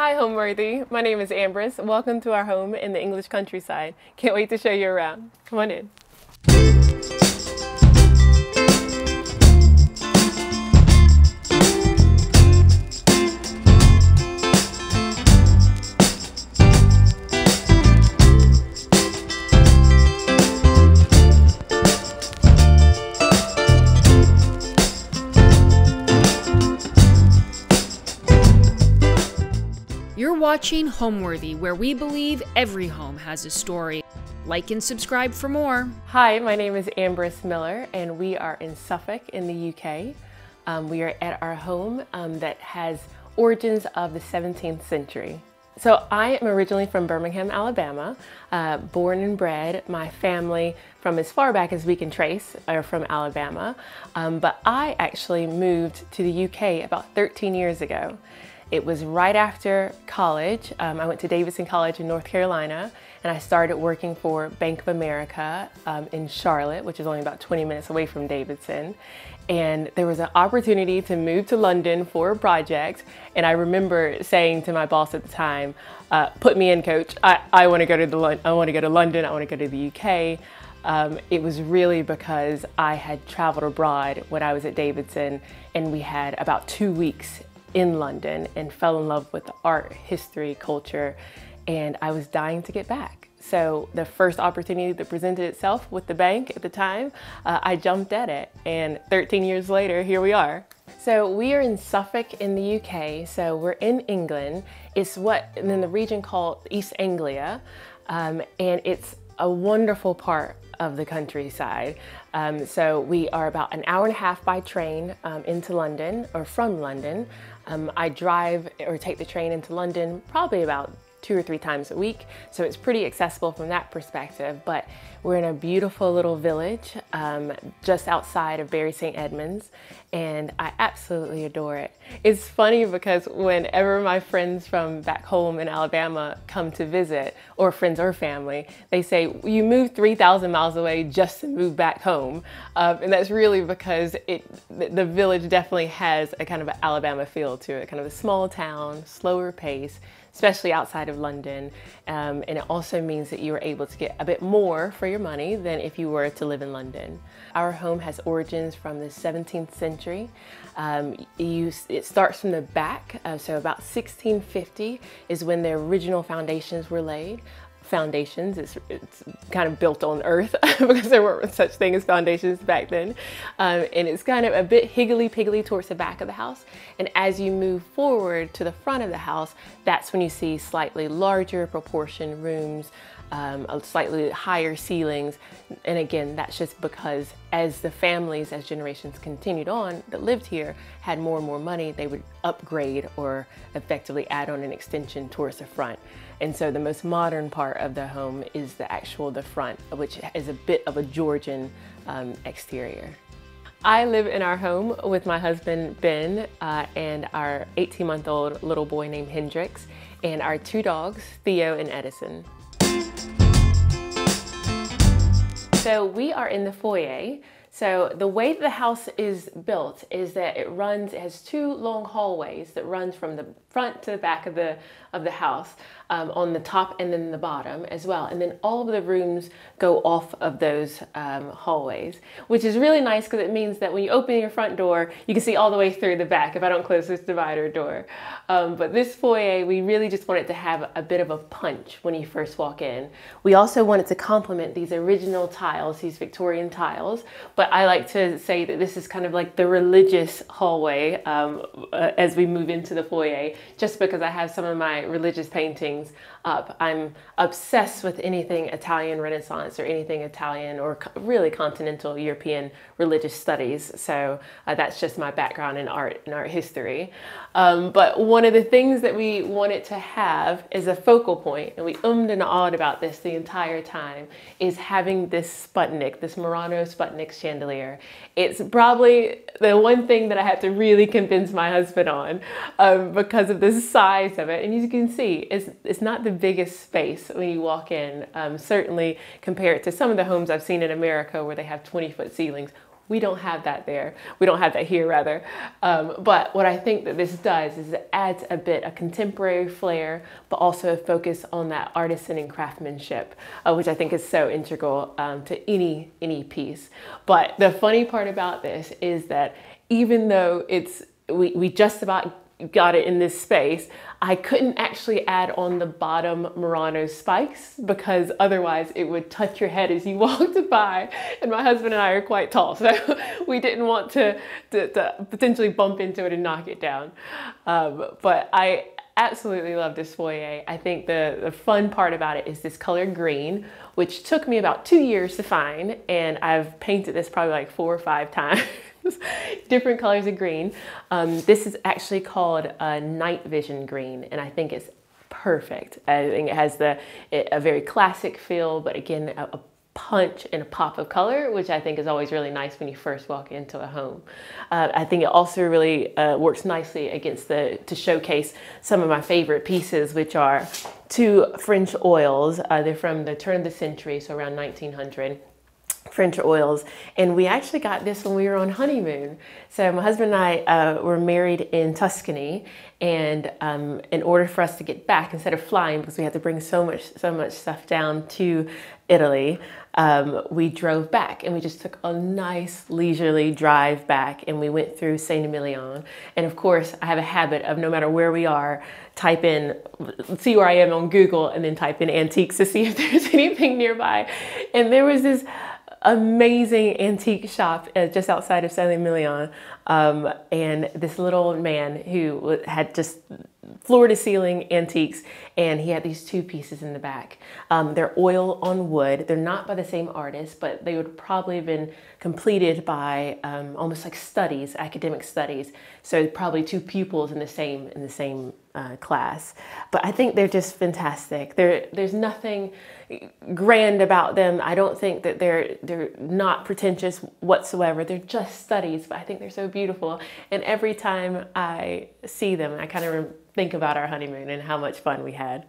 Hi, Homeworthy. My name is Ambrice. Welcome to our home in the English countryside. Can't wait to show you around. Come on in. Watching Homeworthy, where we believe every home has a story. Like and subscribe for more. Hi, my name is Ambrice Miller, and we are in Suffolk in the UK. Um, we are at our home um, that has origins of the 17th century. So I am originally from Birmingham, Alabama, uh, born and bred. My family, from as far back as we can trace, are from Alabama. Um, but I actually moved to the UK about 13 years ago. It was right after college. Um, I went to Davidson College in North Carolina and I started working for Bank of America um, in Charlotte, which is only about 20 minutes away from Davidson. And there was an opportunity to move to London for a project. And I remember saying to my boss at the time, uh, put me in coach. I, I want to go to the I want to go to London. I want to go to the UK. Um, it was really because I had traveled abroad when I was at Davidson and we had about two weeks in London and fell in love with art, history, culture, and I was dying to get back. So the first opportunity that presented itself with the bank at the time, uh, I jumped at it. And 13 years later, here we are. So we are in Suffolk in the UK. So we're in England. It's what in the region called East Anglia. Um, and it's a wonderful part of the countryside. Um, so we are about an hour and a half by train um, into London or from London. Um, I drive or take the train into London probably about two or three times a week. So it's pretty accessible from that perspective. But we're in a beautiful little village um, just outside of Bury St. Edmunds, and I absolutely adore it. It's funny because whenever my friends from back home in Alabama come to visit, or friends or family, they say, You moved 3,000 miles away just to move back home. Um, and that's really because it, the village definitely has a kind of an Alabama feel to it, kind of a small town, slower pace especially outside of London. Um, and it also means that you are able to get a bit more for your money than if you were to live in London. Our home has origins from the 17th century. Um, you, it starts from the back, uh, so about 1650 is when the original foundations were laid foundations. It's, it's kind of built on earth because there weren't such thing as foundations back then. Um, and it's kind of a bit higgly-piggly towards the back of the house. And as you move forward to the front of the house, that's when you see slightly larger proportion rooms, um, slightly higher ceilings. And again, that's just because as the families, as generations continued on that lived here, had more and more money, they would upgrade or effectively add on an extension towards the front. And so the most modern part of the home is the actual, the front, which is a bit of a Georgian um, exterior. I live in our home with my husband, Ben, uh, and our 18 month old little boy named Hendrix, and our two dogs, Theo and Edison. So we are in the foyer. So the way the house is built is that it runs, it has two long hallways that runs from the front to the back of the of the house um, on the top and then the bottom as well. And then all of the rooms go off of those um, hallways, which is really nice because it means that when you open your front door, you can see all the way through the back if I don't close this divider door. Um, but this foyer, we really just wanted to have a bit of a punch when you first walk in. We also wanted to complement these original tiles, these Victorian tiles, but I like to say that this is kind of like the religious hallway um, uh, as we move into the foyer, just because I have some of my religious paintings up. I'm obsessed with anything Italian Renaissance or anything Italian or really continental European religious studies. So uh, that's just my background in art and art history. Um, but one of the things that we wanted to have as a focal point, and we ummed and awed about this the entire time, is having this Sputnik, this Murano Sputnik chandelier. It's probably the one thing that I had to really convince my husband on um, because of the size of it. And as you can see, it's, it's not the biggest space when you walk in, um, certainly compared to some of the homes I've seen in America where they have 20 foot ceilings We don't have that there. We don't have that here, rather. Um, but what I think that this does is it adds a bit a contemporary flair, but also a focus on that artisan and craftsmanship, uh, which I think is so integral um, to any any piece. But the funny part about this is that even though it's we, we just about got it in this space, I couldn't actually add on the bottom Murano spikes because otherwise it would touch your head as you walked by. And my husband and I are quite tall, so we didn't want to, to, to potentially bump into it and knock it down. Um, but I absolutely love this foyer. I think the, the fun part about it is this color green, which took me about two years to find. And I've painted this probably like four or five times. different colors of green. Um, this is actually called a night vision green, and I think it's perfect. I think it has the a very classic feel, but again, a, a punch and a pop of color, which I think is always really nice when you first walk into a home. Uh, I think it also really uh, works nicely against the, to showcase some of my favorite pieces, which are two French oils. Uh, they're from the turn of the century, so around 1900. French oils. And we actually got this when we were on honeymoon. So my husband and I uh, were married in Tuscany, and um, in order for us to get back, instead of flying, because we had to bring so much so much stuff down to Italy, um, we drove back and we just took a nice leisurely drive back and we went through Saint Emilion. And of course, I have a habit of no matter where we are, type in, see where I am on Google, and then type in antiques to see if there's anything nearby. And there was this amazing antique shop uh, just outside of Saint Emilion. Um, and this little man who had just floor to ceiling antiques, and he had these two pieces in the back. Um, they're oil on wood. They're not by the same artist, but they would probably have been completed by um, almost like studies, academic studies. So probably two pupils in the same in the same uh, class. But I think they're just fantastic. There, there's nothing grand about them. I don't think that they're they're not pretentious whatsoever. They're just studies, but I think they're so beautiful. And every time I see them, I kind of think about our honeymoon and how much fun we had.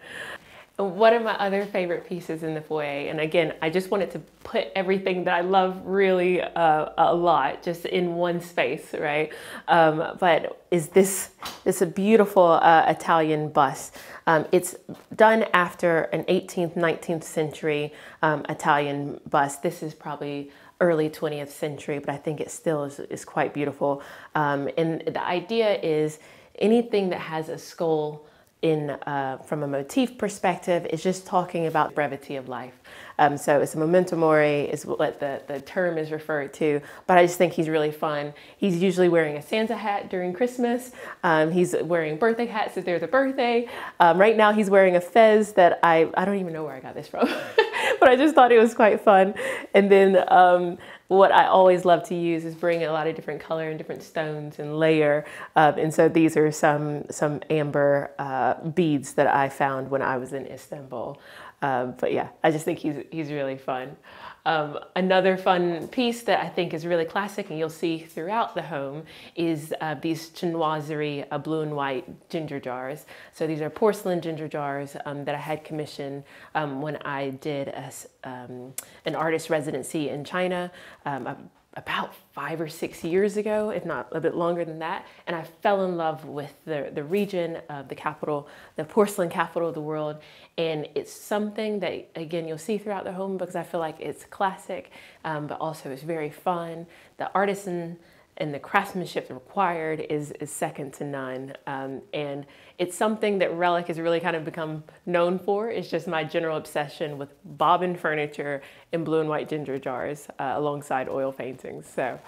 One of my other favorite pieces in the foyer, and again, I just wanted to put everything that I love really uh, a lot just in one space, right? Um, but is this this a beautiful uh, Italian bust? Um, it's done after an 18th, 19th century um, Italian bust. This is probably early 20th century, but I think it still is, is quite beautiful. Um, and the idea is anything that has a skull in uh, from a motif perspective is just talking about brevity of life. Um, so it's a memento mori is what the, the term is referred to, but I just think he's really fun. He's usually wearing a Santa hat during Christmas. Um, he's wearing birthday hats if there's a birthday. Um, right now he's wearing a fez that I, I don't even know where I got this from, but I just thought it was quite fun. And then um, what I always love to use is bring a lot of different color and different stones and layer. Uh, and so these are some, some amber uh, beads that I found when I was in Istanbul. Um, but yeah, I just think he's, he's really fun. Um, another fun piece that I think is really classic and you'll see throughout the home is uh, these chinoiserie uh, blue and white ginger jars. So these are porcelain ginger jars um, that I had commissioned um, when I did a, um, an artist residency in China um, about five or six years ago, if not a bit longer than that. And I fell in love with the, the region, of the capital, the porcelain capital of the world. And it's something that, again, you'll see throughout the home because I feel like it's classic, um, but also it's very fun. The artisan and the craftsmanship required is, is second to none. Um, and it's something that Relic has really kind of become known for. It's just my general obsession with bobbin furniture in blue and white ginger jars uh, alongside oil paintings. So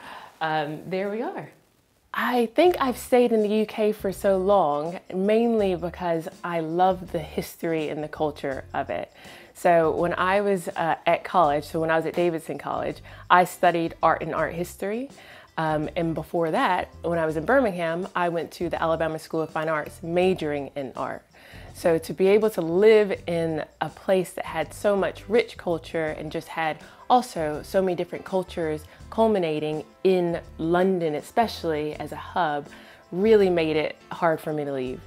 um, there we are. I think I've stayed in the UK for so long, mainly because I love the history and the culture of it. So when I was uh, at college, so when I was at Davidson College, I studied art and art history. Um, and before that, when I was in Birmingham, I went to the Alabama School of Fine Arts majoring in art. So to be able to live in a place that had so much rich culture and just had also so many different cultures culminating in London, especially as a hub, really made it hard for me to leave.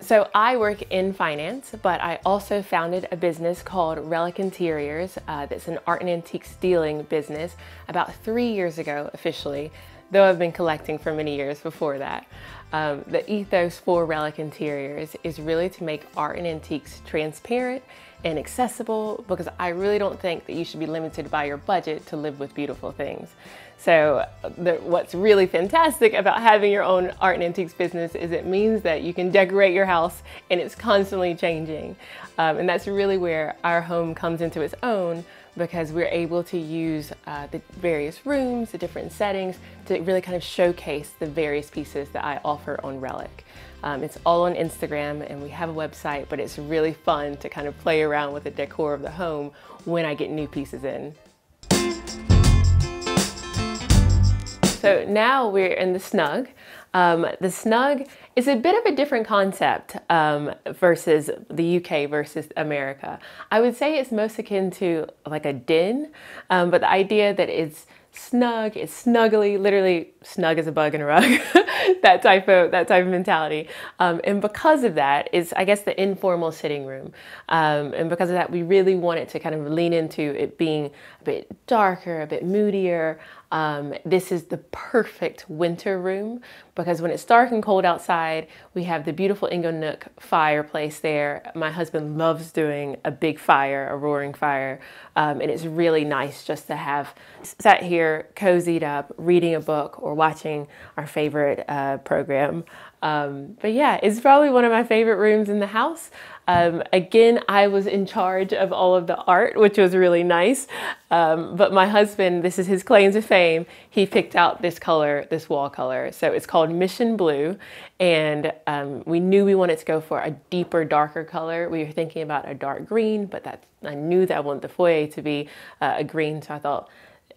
So I work in finance, but I also founded a business called Relic Interiors uh, that's an art and antique stealing business about three years ago officially, though I've been collecting for many years before that. Um, the ethos for Relic Interiors is really to make art and antiques transparent and accessible because I really don't think that you should be limited by your budget to live with beautiful things. So the, what's really fantastic about having your own art and antiques business is it means that you can decorate your house and it's constantly changing. Um, and that's really where our home comes into its own because we're able to use uh, the various rooms, the different settings to really kind of showcase the various pieces that I offer on Relic. Um, it's all on Instagram and we have a website, but it's really fun to kind of play around with the decor of the home when I get new pieces in. So now we're in the snug. Um, the snug is a bit of a different concept um, versus the UK versus America. I would say it's most akin to like a den, um, but the idea that it's snug, it's snuggly, literally snug as a bug in a rug, that type of that type of mentality. Um, and because of that, is I guess the informal sitting room. Um, and because of that, we really wanted to kind of lean into it being a bit darker, a bit moodier. Um, this is the perfect winter room because when it's dark and cold outside, we have the beautiful Inglenook fireplace there. My husband loves doing a big fire, a roaring fire, um, and it's really nice just to have sat here, cozied up, reading a book or watching our favorite uh, program. Um, but yeah, it's probably one of my favorite rooms in the house. Um, again, I was in charge of all of the art, which was really nice. Um, but my husband, this is his claim to fame, he picked out this color, this wall color. So it's called Mission Blue. And um, we knew we wanted to go for a deeper, darker color. We were thinking about a dark green, but that I knew that I wanted the foyer to be uh, a green. So I thought,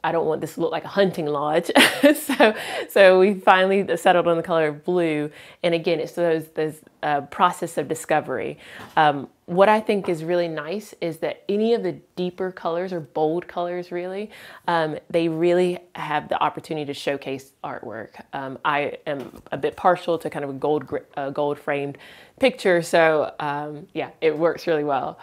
I don't want this to look like a hunting lodge. so, so we finally settled on the color of blue. And again, it's those, those uh, process of discovery. Um, what I think is really nice is that any of the deeper colors or bold colors, really, um, they really have the opportunity to showcase artwork. Um, I am a bit partial to kind of a gold, uh, gold framed picture. So um, yeah, it works really well.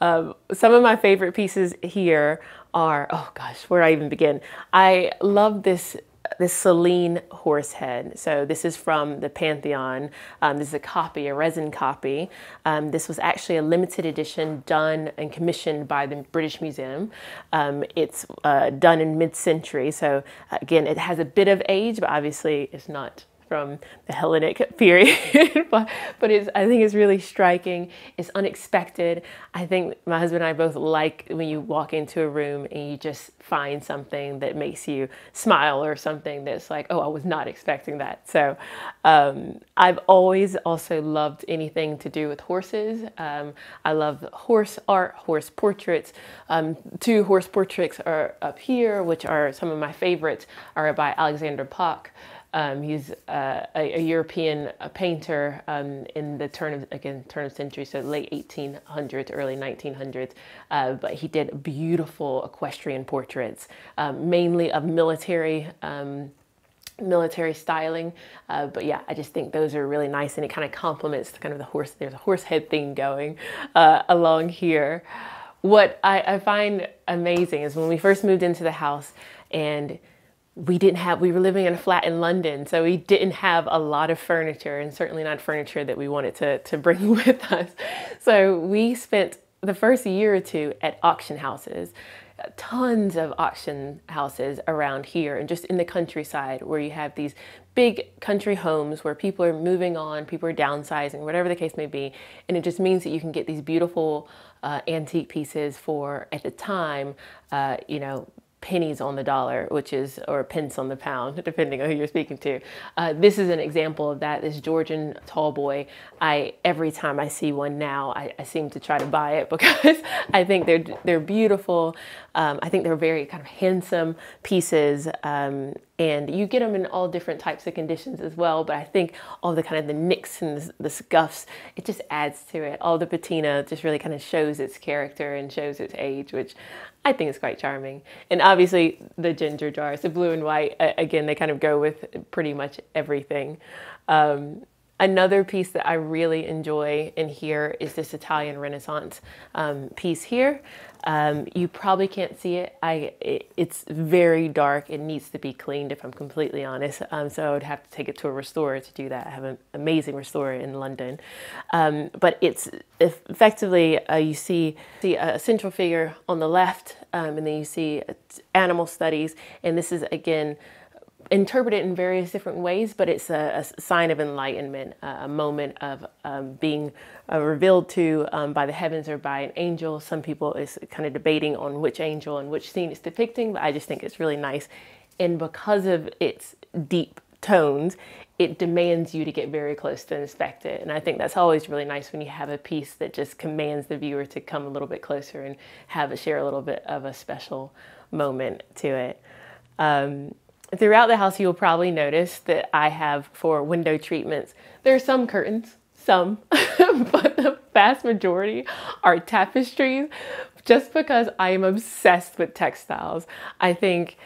Um, some of my favorite pieces here are, oh gosh, where do I even begin? I love this this Selene horse head. So this is from the Pantheon. Um, this is a copy, a resin copy. Um, this was actually a limited edition done and commissioned by the British Museum. Um, it's uh, done in mid-century. So again, it has a bit of age, but obviously it's not from the Hellenic period, but, but it's, I think it's really striking. It's unexpected. I think my husband and I both like when you walk into a room and you just find something that makes you smile or something that's like, oh, I was not expecting that. So um, I've always also loved anything to do with horses. Um, I love horse art, horse portraits. Um, two horse portraits are up here, which are some of my favorites, are by Alexander Pock. Um, he's uh, a, a, European a painter um, in the turn of again turn of century, so late 1800s, early 1900s. Uh, but he did beautiful equestrian portraits, um, mainly of military um, military styling. Uh, but yeah, I just think those are really nice, and it kind of complements the kind of the horse. There's a horse head thing going uh, along here. What I, I find amazing is when we first moved into the house and we didn't have we were living in a flat in london so we didn't have a lot of furniture and certainly not furniture that we wanted to, to bring with us. So we spent the first year or two at auction houses tons of auction houses around here and just in the countryside where you have these big country homes where people are moving on people are downsizing whatever the case may be. And it just means that you can get these beautiful uh, antique pieces for at the time uh, you know pennies on the dollar, which is, or pence on the pound, depending on who you're speaking to. Uh, this is an example of that, this Georgian tall boy. I, every time I see one now, I, I seem to try to buy it because I think they're, they're beautiful. Um, I think they're very kind of handsome pieces. Um, and you get them in all different types of conditions as well. But I think all the kind of the nicks and the, the scuffs, it just adds to it. All the patina just really kind of shows its character and shows its age, which I think is quite charming. And obviously the ginger jars, the blue and white, again, they kind of go with pretty much everything. Um, Another piece that I really enjoy in here is this Italian Renaissance um, piece here. Um, you probably can't see it. I it, it's very dark. It needs to be cleaned, if I'm completely honest. Um, so I would have to take it to a restorer to do that. I have an amazing restorer in London, um, but it's effectively uh, you see see a central figure on the left, um, and then you see animal studies, and this is again interpret it in various different ways, but it's a, a sign of enlightenment, a moment of um, being uh, revealed to um, by the heavens or by an angel. Some people is kind of debating on which angel and which scene it's depicting, but I just think it's really nice. And because of its deep tones, it demands you to get very close to inspect it. And I think that's always really nice when you have a piece that just commands the viewer to come a little bit closer and have a share a little bit of a special moment to it. Um, Throughout the house, you'll probably notice that I have for window treatments, there are some curtains, some, but the vast majority are tapestries just because I am obsessed with textiles. I think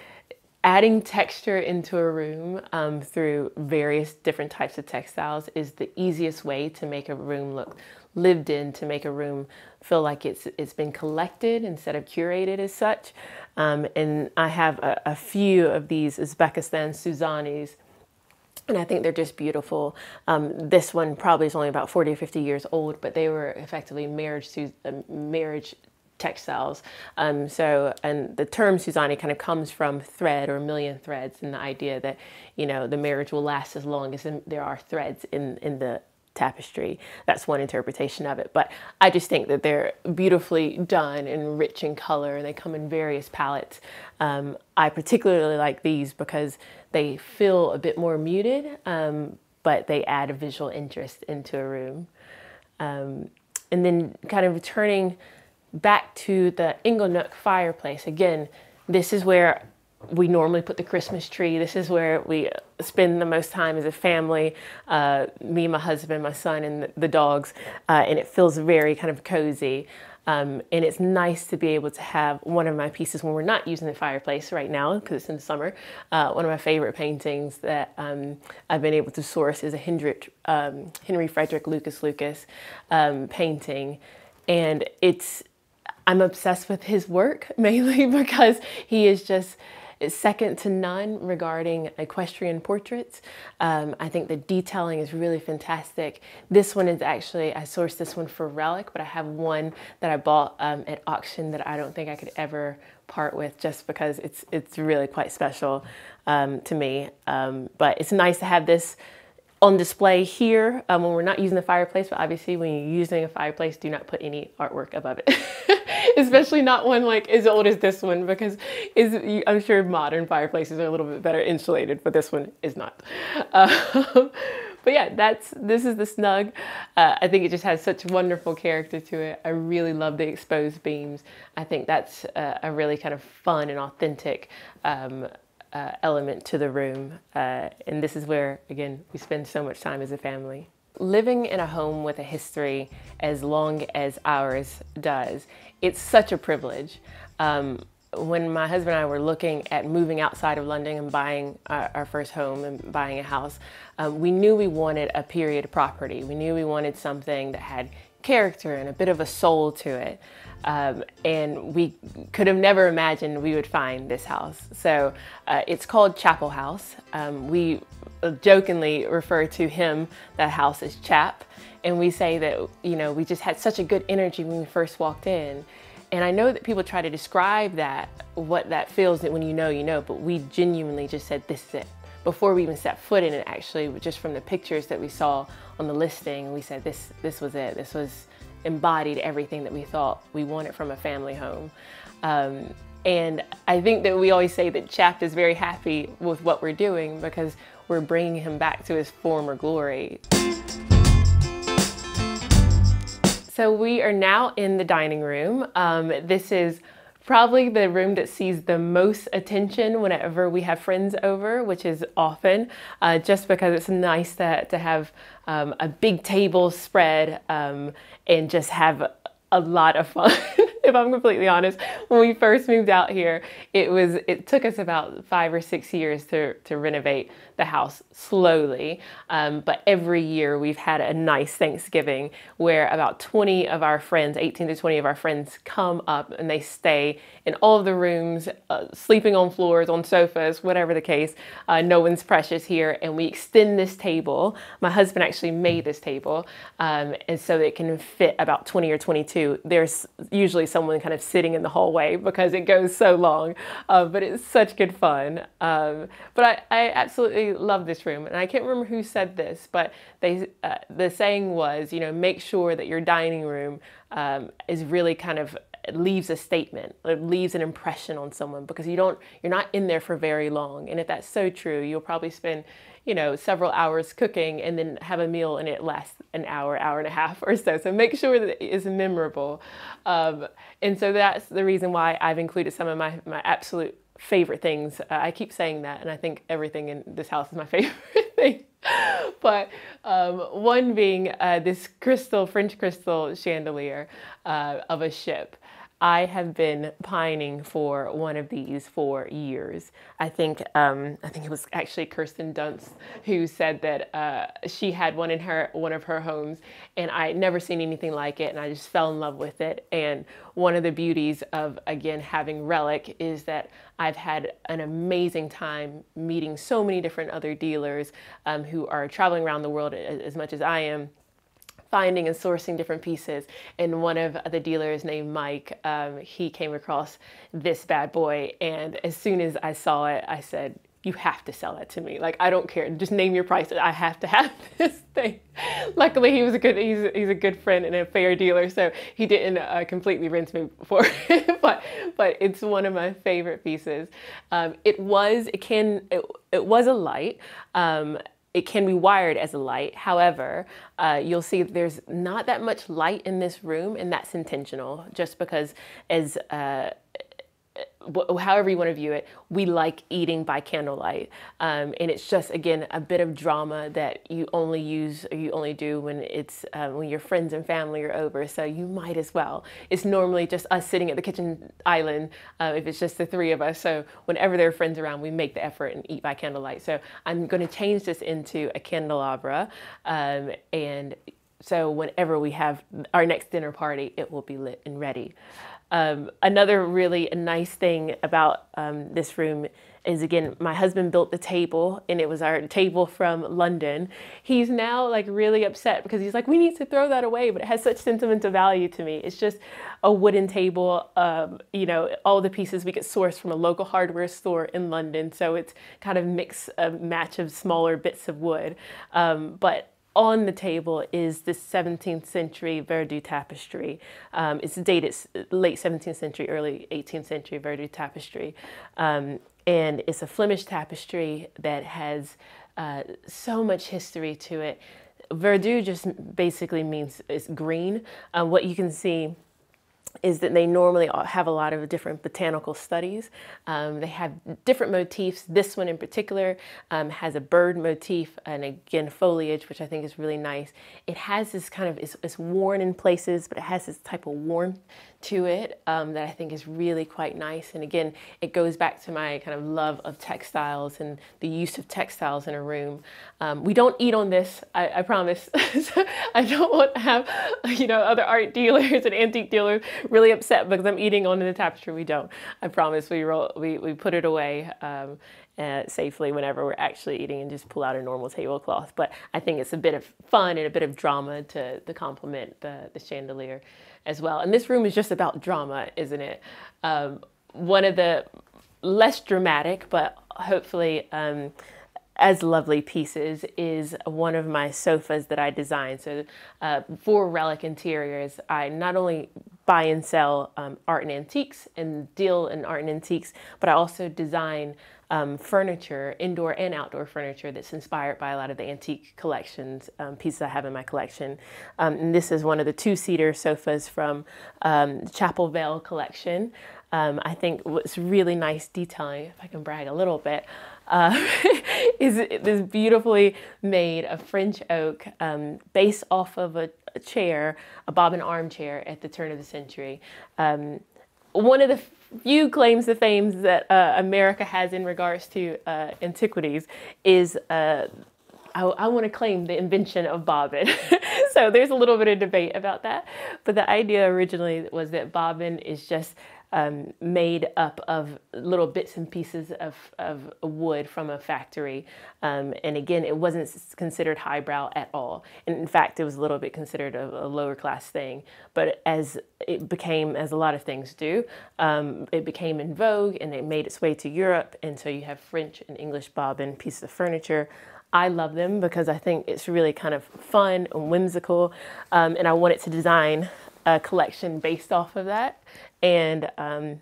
adding texture into a room um, through various different types of textiles is the easiest way to make a room look lived in to make a room feel like it's it's been collected instead of curated as such. Um, and I have a, a, few of these Uzbekistan Suzanis and I think they're just beautiful. Um, this one probably is only about 40 or 50 years old, but they were effectively marriage, uh, marriage textiles. Um, so, and the term Suzani kind of comes from thread or million threads, and the idea that you know the marriage will last as long as there are threads in in the tapestry. That's one interpretation of it. But I just think that they're beautifully done and rich in color, and they come in various palettes. Um, I particularly like these because they feel a bit more muted, um, but they add a visual interest into a room. Um, and then kind of returning back to the Inglenook fireplace. Again, this is where we normally put the Christmas tree. This is where we spend the most time as a family, uh, me, my husband, my son, and the dogs, uh, and it feels very kind of cozy. Um, and it's nice to be able to have one of my pieces when we're not using the fireplace right now because it's in the summer. Uh, one of my favorite paintings that um, I've been able to source is a Hendrik, um, Henry Frederick Lucas Lucas um, painting, and it's I'm obsessed with his work mainly because he is just second to none regarding equestrian portraits. Um, I think the detailing is really fantastic. This one is actually, I sourced this one for Relic, but I have one that I bought um, at auction that I don't think I could ever part with just because it's, it's really quite special um, to me. Um, but it's nice to have this on display here um, when we're not using the fireplace, but obviously when you're using a fireplace, do not put any artwork above it. Especially not one like as old as this one because is I'm sure modern fireplaces are a little bit better insulated, but this one is not. Uh, but yeah, that's this is the snug. Uh, I think it just has such wonderful character to it. I really love the exposed beams. I think that's a, a really kind of fun and authentic um, uh, element to the room. Uh, and this is where, again, we spend so much time as a family. Living in a home with a history as long as ours does, it's such a privilege. Um, when my husband and I were looking at moving outside of London and buying our, our first home and buying a house, um, we knew we wanted a period property. We knew we wanted something that had character and a bit of a soul to it. Um, and we could have never imagined we would find this house. So uh, it's called Chapel House. Um, we jokingly refer to him, that house, as Chap. And we say that, you know, we just had such a good energy when we first walked in. And I know that people try to describe that, what that feels that when you know, you know, but we genuinely just said, this is it. Before we even set foot in it, actually, just from the pictures that we saw on the listing, we said, this, this was it. This was embodied everything that we thought we wanted from a family home. Um, and I think that we always say that Chap is very happy with what we're doing because we're bringing him back to his former glory. So we are now in the dining room. Um, this is probably the room that sees the most attention whenever we have friends over, which is often, uh, just because it's nice to, to have um, a big table spread um, and just have a lot of fun. if I'm completely honest. When we first moved out here, it was it took us about five or six years to, to renovate the house slowly. Um, but every year we've had a nice Thanksgiving where about 20 of our friends, 18 to 20 of our friends, come up and they stay in all of the rooms, uh, sleeping on floors, on sofas, whatever the case. Uh, no one's precious here. And we extend this table. My husband actually made this table. Um, and so it can fit about 20 or 22. There's usually someone kind of sitting in the hallway because it goes so long. Uh, but it's such good fun. Um, but I, I absolutely love this room. And I can't remember who said this, but they uh, the saying was, you know, make sure that your dining room um, is really kind of leaves a statement, it leaves an impression on someone because you don't you're not in there for very long. And if that's so true, you'll probably spend you know, several hours cooking and then have a meal and it lasts an hour, hour and a half or so. So make sure that it is memorable. Um, and so that's the reason why I've included some of my, my absolute favorite things. Uh, I keep saying that, and I think everything in this house is my favorite thing. but um, one being uh, this crystal, French crystal chandelier uh, of a ship. I have been pining for one of these for years. I think um, I think it was actually Kirsten Dunst who said that uh, she had one in her one of her homes, and I had never seen anything like it, and I just fell in love with it. And one of the beauties of again having Relic is that I've had an amazing time meeting so many different other dealers um, who are traveling around the world as, as much as I am finding and sourcing different pieces. And one of the dealers named Mike, um, he came across this bad boy. And as soon as I saw it, I said, you have to sell that to me. Like, I don't care. Just name your price. I have to have this thing. Luckily, he was a good, he's, he's a good friend and a fair dealer. So he didn't uh, completely rinse me for it, but, but it's one of my favorite pieces. Um, it was, it can, it, it was a light. Um, it can be wired as a light. However, uh, you'll see there's not that much light in this room, and that's intentional, just because as uh, however you want to view it, we like eating by candlelight. Um, and it's just, again, a bit of drama that you only use or you only do when it's uh, when your friends and family are over. So you might as well. It's normally just us sitting at the kitchen island uh, if it's just the three of us. So whenever there are friends around, we make the effort and eat by candlelight. So I'm going to change this into a candelabra. Um, and so whenever we have our next dinner party, it will be lit and ready. Um, another really nice thing about um, this room is again, my husband built the table and it was our table from London. He's now like really upset because he's like, we need to throw that away, but it has such sentimental value to me. It's just a wooden table. Um, you know, all the pieces we get sourced from a local hardware store in London. So it's kind of mix, a match of smaller bits of wood. Um, but on the table is this 17th century verdure tapestry. Um, it's dated late 17th century, early 18th century verdure tapestry. Um, and it's a Flemish tapestry that has uh, so much history to it. Verdure just basically means it's green. Uh, what you can see is that they normally have a lot of different botanical studies. Um, they have different motifs. This one in particular um, has a bird motif and again foliage, which I think is really nice. It has this kind of, it's, it's worn in places, but it has this type of warmth to it um, that I think is really quite nice. And again, it goes back to my kind of love of textiles and the use of textiles in a room. Um, we don't eat on this, I, I promise. I don't want to have, you know, other art dealers and antique dealers really upset because I'm eating on the tapestry. We don't. I promise. We roll, we, we put it away. Um, uh, safely whenever we're actually eating and just pull out a normal tablecloth. But I think it's a bit of fun and a bit of drama to, to complement the, the chandelier as well. And this room is just about drama, isn't it? Um, one of the less dramatic, but hopefully um, as lovely pieces is one of my sofas that I designed. So uh, for Relic Interiors, I not only buy and sell um, art and antiques and deal in art and antiques, but I also design um, furniture, indoor and outdoor furniture that's inspired by a lot of the antique collections, um, pieces I have in my collection. Um, and this is one of the two-seater sofas from um, the Chapel Vale collection. Um, I think what's really nice detailing, if I can brag a little bit, uh, is this beautifully made of French oak um, based off of a, a, chair, a bobbin armchair at the turn of the century. Um, one of the few claims to fame that uh, America has in regards to uh, antiquities is uh, I, I want to claim the invention of bobbin. so there's a little bit of debate about that. But the idea originally was that bobbin is just um, made up of little bits and pieces of, of wood from a factory. Um, and again, it wasn't considered highbrow at all. And in fact, it was a little bit considered a, a lower class thing. But as it became, as a lot of things do, um, it became in vogue and it made its way to Europe. And so you have French and English bobbin pieces of furniture. I love them because I think it's really kind of fun and whimsical. Um, and I wanted to design a collection based off of that. And um,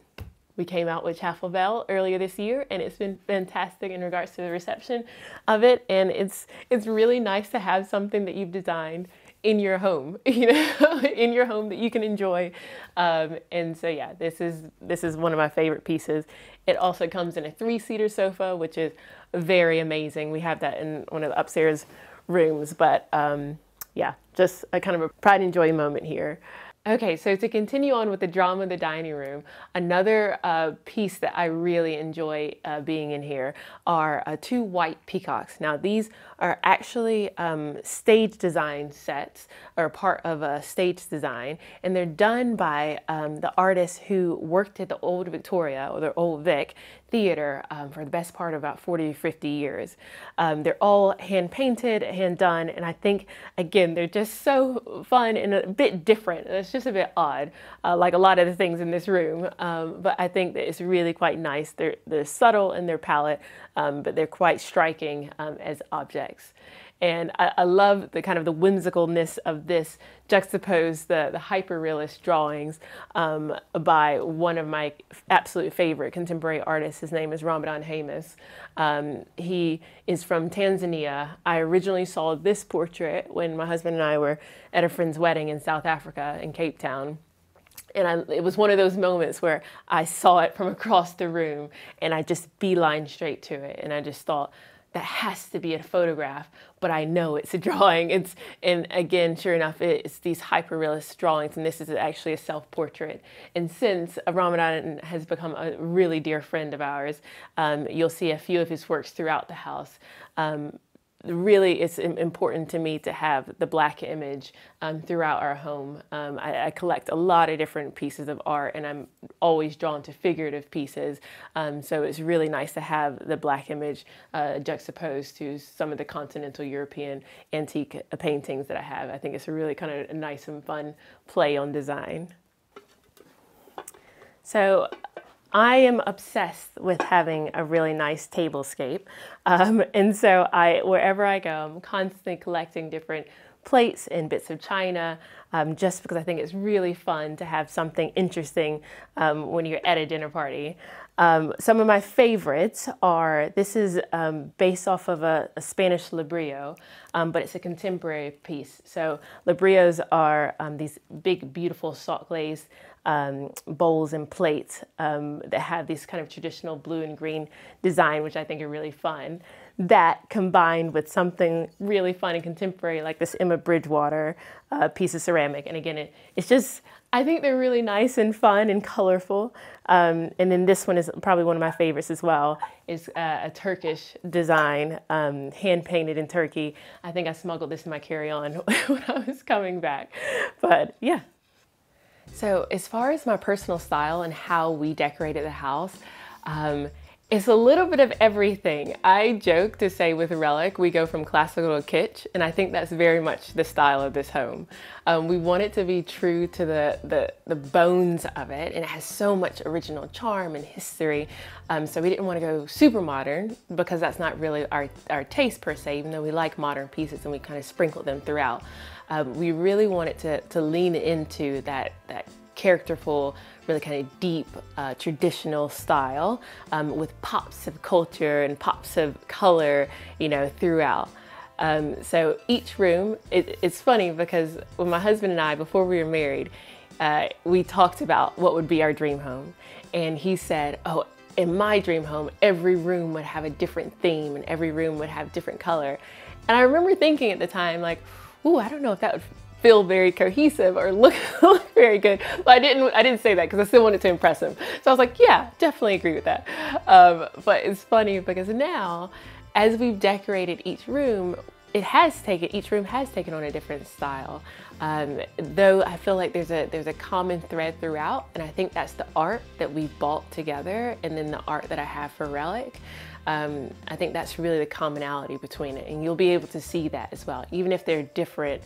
we came out with Chapel Vale earlier this year, and it's been fantastic in regards to the reception of it. And it's it's really nice to have something that you've designed in your home, you know, in your home that you can enjoy. Um, and so yeah, this is this is one of my favorite pieces. It also comes in a three-seater sofa, which is very amazing. We have that in one of the upstairs rooms, but um, yeah, just a kind of a pride and joy moment here. Okay, so to continue on with the drama of the dining room, another uh, piece that I really enjoy uh, being in here are uh, two white peacocks. Now, these are actually um, stage design sets or part of a stage design, and they're done by um, the artists who worked at the Old Victoria or the Old Vic theater um, for the best part of about 40 or 50 years. Um, they're all hand painted, hand done, and I think, again, they're just so fun and a bit different. It's just a bit odd, uh, like a lot of the things in this room, um, but I think that it's really quite nice. They're, they're subtle in their palette, um, but they're quite striking um, as objects. And I, I, love the kind of the whimsicalness of this juxtapose the, the hyper-realist drawings um, by one of my absolute favorite contemporary artists. His name is Ramadan Hamis. Um, he is from Tanzania. I originally saw this portrait when my husband and I were at a friend's wedding in South Africa in Cape Town. And I, it was one of those moments where I saw it from across the room and I just beeline straight to it. And I just thought, that has to be a photograph, but I know it's a drawing. It's and again, sure enough, it's these hyper-realist drawings, and this is actually a self-portrait. And since Ramadan has become a really dear friend of ours, um, you'll see a few of his works throughout the house. Um, really it's important to me to have the black image um, throughout our home. Um, I, I, collect a lot of different pieces of art and I'm always drawn to figurative pieces. Um, so it's really nice to have the black image uh, juxtaposed to some of the continental European antique paintings that I have. I think it's a really kind of a nice and fun play on design. So I am obsessed with having a really nice tablescape. Um, and so I, wherever I go, I'm constantly collecting different plates and bits of china um, just because I think it's really fun to have something interesting um, when you're at a dinner party. Um, some of my favorites are this is um, based off of a, a Spanish lebrillo, um, but it's a contemporary piece. So lebrillos are um, these big, beautiful salt glazed um, bowls and plates um, that have this kind of traditional blue and green design, which I think are really fun. That combined with something really fun and contemporary like this Emma Bridgewater uh, piece of ceramic. And again, it, it's just, I think they're really nice and fun and colorful. Um, and then this one is probably one of my favorites as well. It's uh, a Turkish design, um, hand painted in Turkey. I think I smuggled this in my carry-on when I was coming back. But yeah, so as far as my personal style and how we decorated the house, um, it's a little bit of everything. I joke to say with Relic, we go from classical to kitsch, and I think that's very much the style of this home. Um, we want it to be true to the, the, the, bones of it, and it has so much original charm and history. Um, so we didn't want to go super modern because that's not really our, our taste per se, even though we like modern pieces and we kind of sprinkle them throughout. Um, we really wanted to, to lean into that, that characterful, really kind of deep, uh, traditional style um, with pops of culture and pops of color, you know, throughout. Um, so each room, it, it's funny because when my husband and I, before we were married, uh, we talked about what would be our dream home. And he said, oh, in my dream home, every room would have a different theme and every room would have different color. And I remember thinking at the time, like, ooh, I don't know if that would feel very cohesive or look, look very good. But I didn't, I didn't say that because I still wanted to impress him. So I was like, yeah, definitely agree with that. Um, but it's funny because now, as we've decorated each room, it has taken, each room has taken on a different style. Um, though I feel like there's a there's a common thread throughout, and I think that's the art that we bought together, and then the art that I have for Relic. Um, I think that's really the commonality between it, and you'll be able to see that as well. Even if they're different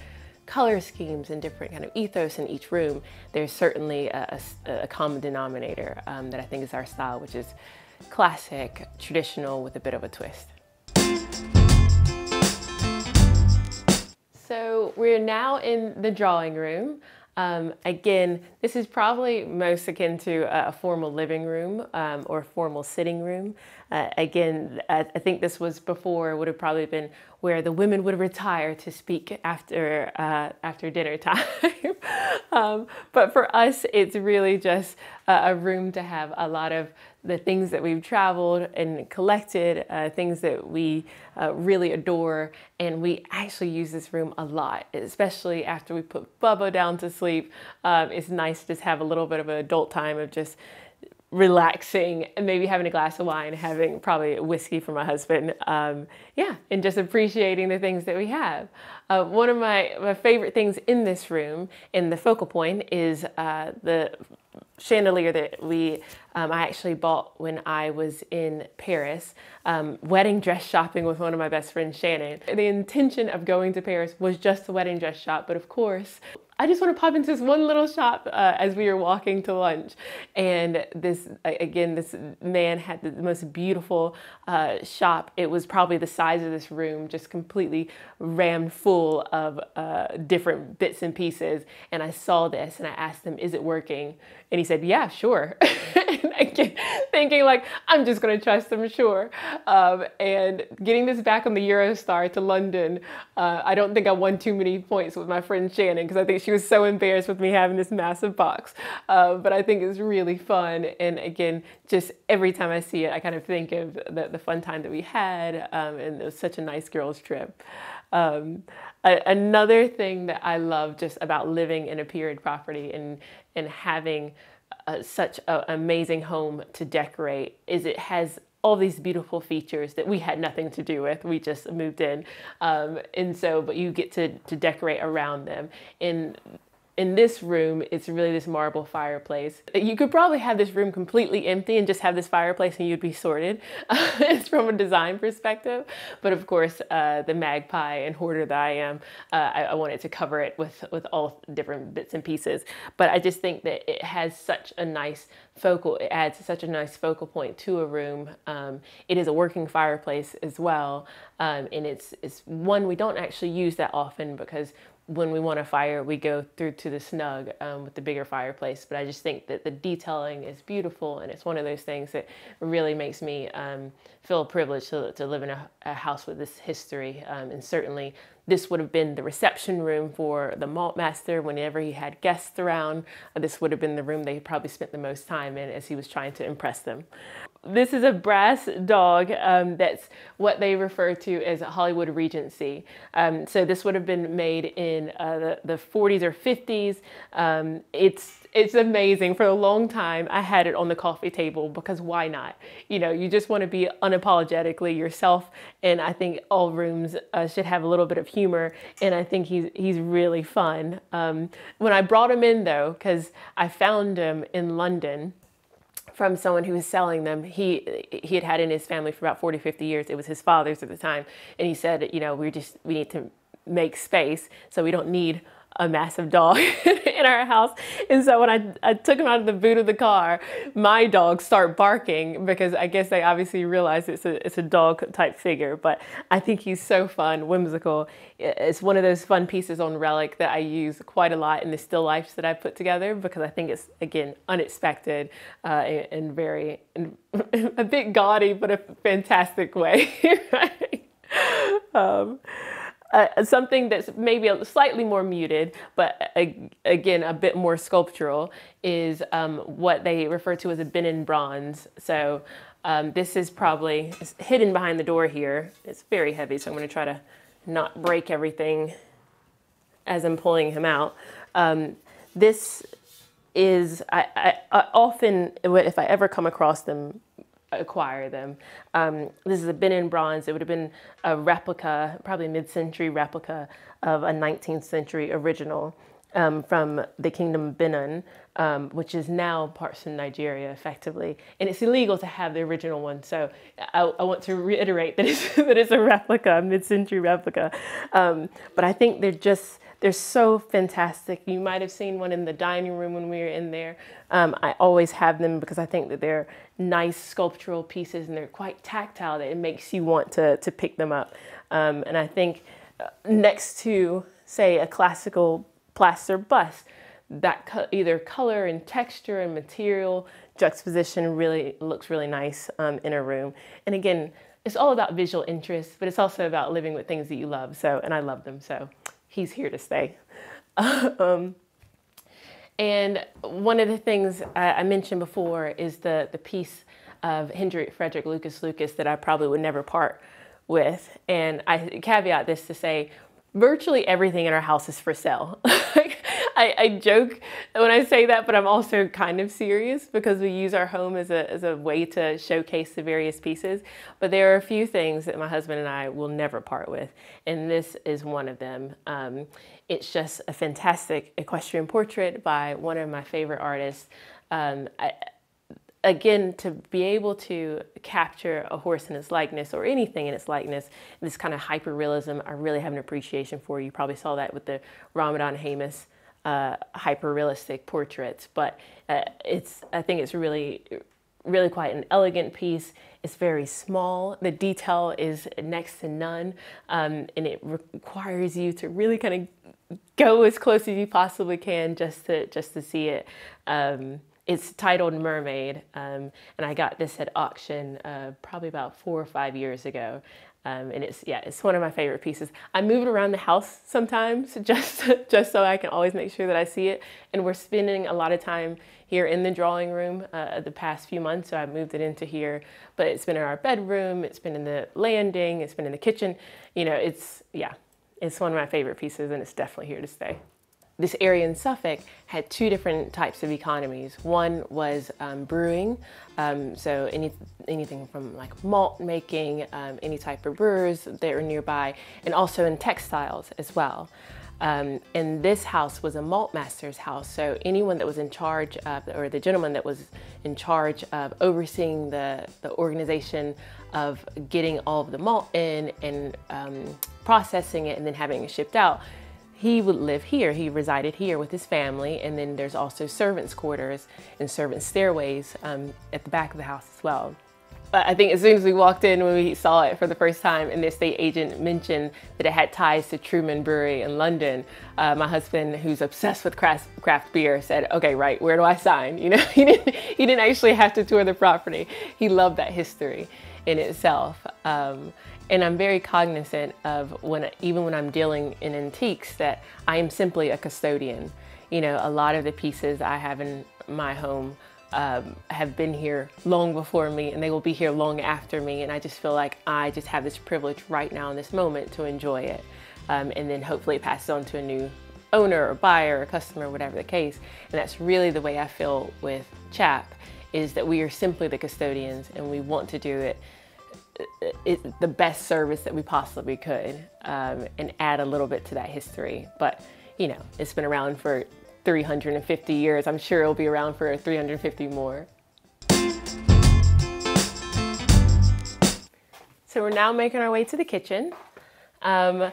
color schemes and different kind of ethos in each room, there's certainly a, a, a common denominator um, that I think is our style, which is classic, traditional with a bit of a twist. So we're now in the drawing room. Um, again, this is probably most akin to a formal living room um, or formal sitting room. Uh, again, I, I, think this was before would have probably been where the women would retire to speak after uh, after dinner time. um, but for us, it's really just a, a room to have a lot of the things that we've traveled and collected, uh, things that we uh, really adore. And we actually use this room a lot, especially after we put Bubba down to sleep. Um, it's nice to just have a little bit of an adult time of just relaxing and maybe having a glass of wine, having probably whiskey for my husband. Um, yeah, and just appreciating the things that we have. Uh, one of my, my favorite things in this room, in the focal point, is uh, the chandelier that we um, I actually bought when I was in Paris, um, wedding dress shopping with one of my best friends, Shannon. The intention of going to Paris was just the wedding dress shop, but of course, I just want to pop into this one little shop uh, as we were walking to lunch. And this, again, this man had the most beautiful uh, shop. It was probably the size of this room, just completely rammed full of uh, different bits and pieces. And I saw this and I asked him, Is it working? And he said, Yeah, sure. And I can thinking like, I'm just gonna trust him, sure. Um, and getting this back on the Eurostar to London, uh, I don't think I won too many points with my friend Shannon because I think she was so embarrassed with me having this massive box. Uh, but I think it's really fun. And again, just every time I see it, I kind of think of the, the fun time that we had. Um, and it was such a nice girls' trip. Um, a, another thing that I love just about living in a period property and, and having uh, such an amazing home to decorate is it has all these beautiful features that we had nothing to do with. We just moved in. Um, and so, but you get to, to decorate around them. And in this room, it's really this marble fireplace. You could probably have this room completely empty and just have this fireplace and you'd be sorted. it's from a design perspective. But of course, uh, the magpie and hoarder that I am, uh, I, I, wanted to cover it with, with all different bits and pieces. But I just think that it has such a nice focal, it adds such a nice focal point to a room. Um, it is a working fireplace as well. Um, and it's, it's one we don't actually use that often because when we want a fire, we go through to the snug um, with the bigger fireplace. But I just think that the detailing is beautiful, and it's one of those things that really makes me um, feel privileged to, to live in a, a house with this history. Um, and certainly, this would have been the reception room for the malt master whenever he had guests around. This would have been the room they probably spent the most time in as he was trying to impress them. This is a brass dog. Um, that's what they refer to as a Hollywood Regency. Um, so this would have been made in uh, the, the 40s or 50s. Um, it's it's amazing. For a long time, I had it on the coffee table because why not? You know, you just want to be unapologetically yourself, and I think all rooms uh, should have a little bit of humor. And I think he's he's really fun. Um, when I brought him in though, because I found him in London from someone who was selling them. He he had had in his family for about 40, 50 years. It was his father's at the time. And he said, you know, we just we need to make space so we don't need a massive dog in our house. And so when I, I took him out of the boot of the car, my dogs start barking because I guess they obviously realize it's a, it's a dog type figure. But I think he's so fun, whimsical. It's one of those fun pieces on Relic that I use quite a lot in the still lifes that I put together because I think it's, again, unexpected uh, and, and, very, and a bit gaudy, but a fantastic way. um, uh, something that's maybe a slightly more muted, but again, a bit more sculptural, is um, what they refer to as a Benin bronze. So um, this is probably hidden behind the door here. It's very heavy, so I'm going to try to not break everything as I'm pulling him out. Um, this is, I, I, I, often, if I ever come across them, acquire them. Um, this is a Benin bronze. It would have been a replica, probably mid-century replica of a 19th century original um, from the kingdom of Benin, um, which is now parts of Nigeria, effectively. And it's illegal to have the original one. So I, I want to reiterate that it's, that it's a replica, a mid-century replica. Um, but I think they're just they're so fantastic. You might have seen one in the dining room when we were in there. Um, I always have them because I think that they're nice sculptural pieces and they're quite tactile that it makes you want to, to pick them up. Um, and I think uh, next to, say, a classical plaster bust, that co either color and texture and material juxtaposition really looks really nice um, in a room. And again, it's all about visual interest, but it's also about living with things that you love. So, and I love them. So he's here to stay. um, and one of the things I, I, mentioned before is the, the piece of Hendrik Frederick Lucas Lucas that I probably would never part with. And I caveat this to say, virtually everything in our house is for sale. I, I, joke when I say that, but I'm also kind of serious because we use our home as a, as a way to showcase the various pieces. But there are a few things that my husband and I will never part with, and this is one of them. Um, it's just a fantastic equestrian portrait by one of my favorite artists. Um, I, again, to be able to capture a horse in its likeness or anything in its likeness, this kind of hyper realism, I really have an appreciation for. You probably saw that with the Ramadan Hamis uh, hyper realistic portraits, but uh, it's I think it's really really quite an elegant piece. It's very small. The detail is next to none, um, and it requires you to really kind of go as close as you possibly can just to just to see it. Um, it's titled Mermaid, um, and I got this at auction uh, probably about four or five years ago. Um, and it's yeah, it's one of my favorite pieces. I move it around the house sometimes just just so I can always make sure that I see it. And we're spending a lot of time here in the drawing room uh, the past few months, so I moved it into here. But it's been in our bedroom, it's been in the landing, it's been in the kitchen. You know, it's yeah, it's one of my favorite pieces, and it's definitely here to stay this area in Suffolk had two different types of economies. One was um, brewing, um, so any, anything from like malt making, um, any type of brewers that were nearby, and also in textiles as well. Um, and this house was a malt master's house, so anyone that was in charge of, or the gentleman that was in charge of overseeing the, the organization of getting all of the malt in and um, processing it and then having it shipped out, he would live here. He resided here with his family, and then there's also servants' quarters and servants' stairways um, at the back of the house as well. But I think as soon as we walked in, when we saw it for the first time, and the estate agent mentioned that it had ties to Truman Brewery in London, uh, my husband, who's obsessed with craft, craft beer, said, "Okay, right, where do I sign?" You know, he didn't he didn't actually have to tour the property. He loved that history in itself. Um, and I'm very cognizant of when, even when I'm dealing in antiques, that I am simply a custodian. You know, a lot of the pieces I have in my home um, have been here long before me and they will be here long after me. And I just feel like I just have this privilege right now in this moment to enjoy it. Um, and then hopefully it passes on to a new owner or buyer or customer, whatever the case. And that's really the way I feel with CHAP is that we are simply the custodians and we want to do it it, the best service that we possibly could um, and add a little bit to that history. But, you know, it's been around for 350 years. I'm sure it'll be around for 350 more. So we're now making our way to the kitchen. Um,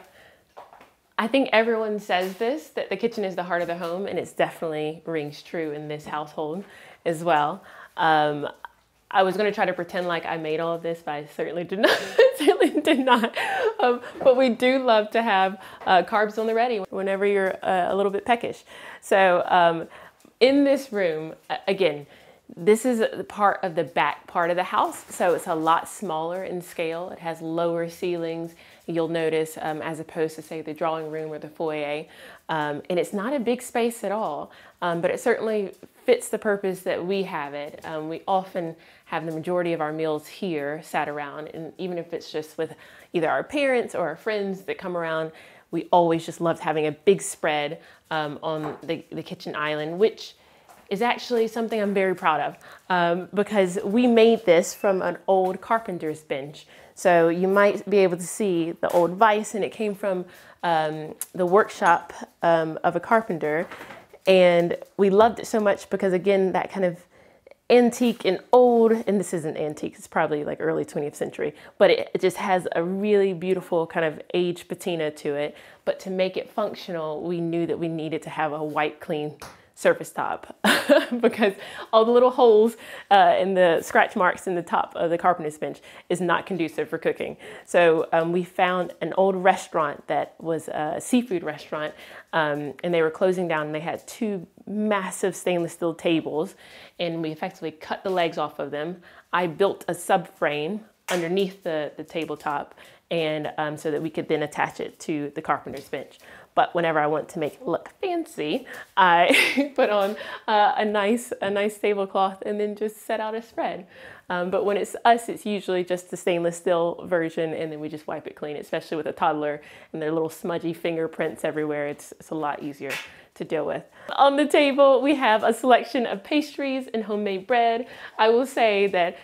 I think everyone says this, that the kitchen is the heart of the home, and it definitely rings true in this household as well. Um, I was going to try to pretend like I made all of this, but I certainly did not. certainly did not. Um, but we do love to have uh, carbs on the ready whenever you're uh, a little bit peckish. So um, in this room, again, this is the part of the back part of the house, so it's a lot smaller in scale. It has lower ceilings, you'll notice, um, as opposed to, say, the drawing room or the foyer. Um, and it's not a big space at all, um, but it certainly fits the purpose that we have it. Um, we often have the majority of our meals here sat around, and even if it's just with either our parents or our friends that come around, we always just loved having a big spread um, on the, the kitchen island, which is actually something I'm very proud of um, because we made this from an old carpenter's bench. So you might be able to see the old vise, and it came from um, the workshop um, of a carpenter. And we loved it so much because, again, that kind of antique and old, and this isn't antique, it's probably like early 20th century, but it, it, just has a really beautiful kind of age patina to it. But to make it functional, we knew that we needed to have a white, clean surface top because all the little holes uh, and the scratch marks in the top of the carpenter's bench is not conducive for cooking. So um, we found an old restaurant that was a seafood restaurant um, and they were closing down and they had two massive stainless steel tables and we effectively cut the legs off of them. I built a subframe underneath the, the tabletop and um, so that we could then attach it to the carpenter's bench. But whenever I want to make it look fancy, I put on uh, a nice a nice tablecloth and then just set out a spread. Um, but when it's us, it's usually just the stainless steel version, and then we just wipe it clean. Especially with a toddler and their little smudgy fingerprints everywhere, it's it's a lot easier to deal with. On the table, we have a selection of pastries and homemade bread. I will say that